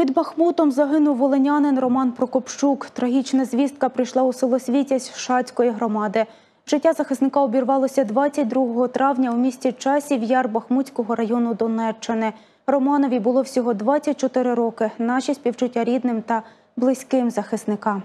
Під Бахмутом загинув волинянин Роман Прокопчук. Трагічна звістка прийшла у село Світязь Шацької громади. Життя захисника обірвалося 22 травня у місті Часів Яр Бахмутського району Донеччини. Романові було всього 24 роки. Наші співчуття рідним та близьким захисника.